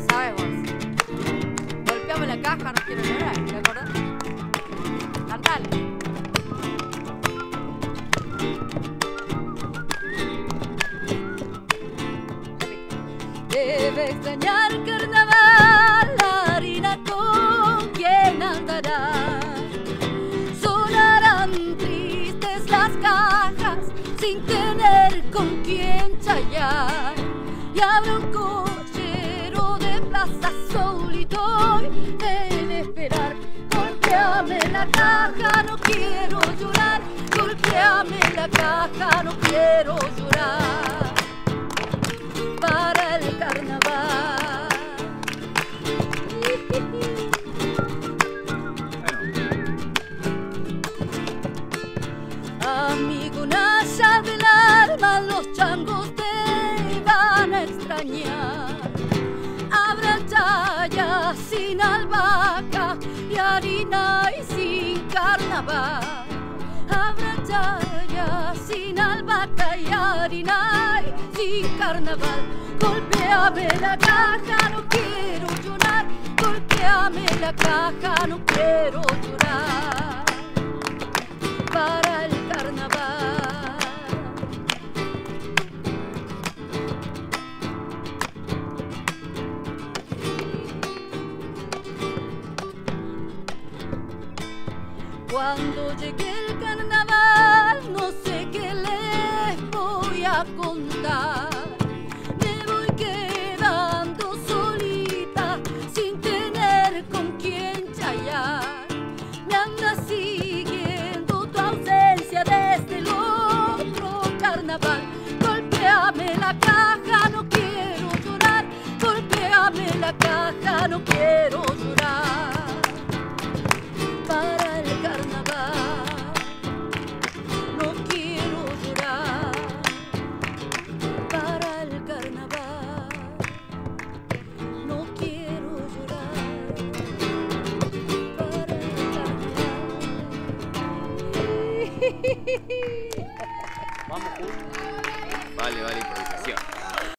lo sabemos. Golpeame la caja, no quiero llorar, ¿te acordás? Cantale. Debe extrañar carnaval, la harina con quien andará. Sonarán tristes las cajas sin tener con quien chayar. Y habrá un la caja, no quiero llorar. Golpeame la caja, no quiero llorar para el carnaval. Amigo, nasa del alma, los changos te van a extrañar. Habrá chaya sin albahaca y harina y sin carnaval. Habrá chaya sin y harina y sin carnaval. Golpeame la caja, no quiero llorar. Golpeame la caja, no quiero llorar. Cuando llegue el carnaval, no sé qué les voy a contar. Me voy quedando solita, sin tener con quién chayar. Me anda siguiendo tu ausencia desde el otro carnaval. Golpeame la caja, no quiero llorar. Golpeame la caja, no quiero carnaval. Vale, vale,